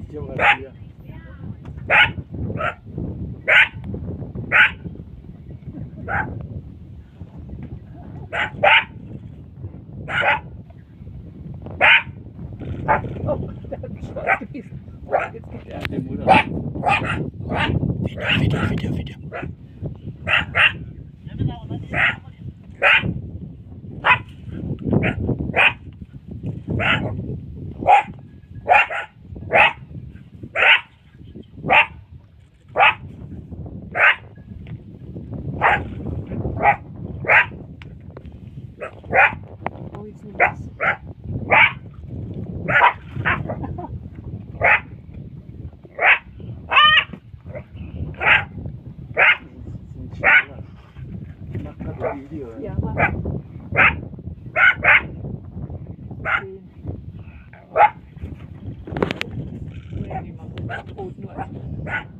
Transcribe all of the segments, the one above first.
gidiyor herhalde. Dạ, video, video, video. dạ vâng Thank you.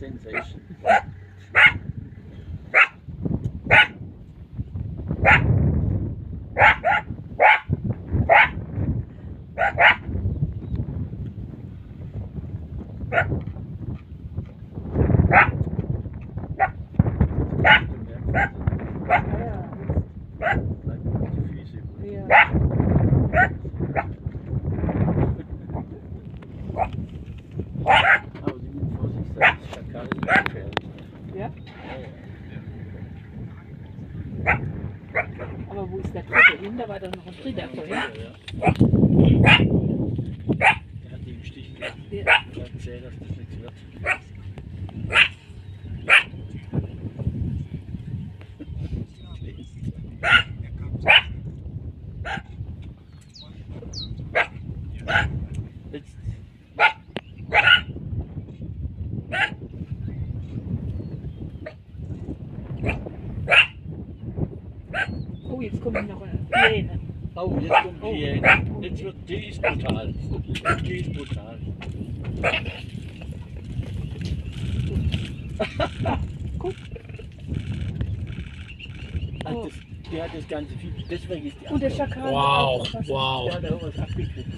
sensation. Yeah. Aber wo ist der dritte hin? Da war doch noch ein dritter vorhin. ja. Der hat die im Stich gelassen. Ich habe gesehen, dass das nichts wird. Jetzt Oh, jetzt kommen noch eine Hyäne. Oh, jetzt kommt die Hyäne. Jetzt wird, die ist brutal. Die ist brutal. Guck. Also das, die hat das ganze Vieh, deswegen ist die Und der. Schakal. Wow, wow. Der hat auch was abgekriegt.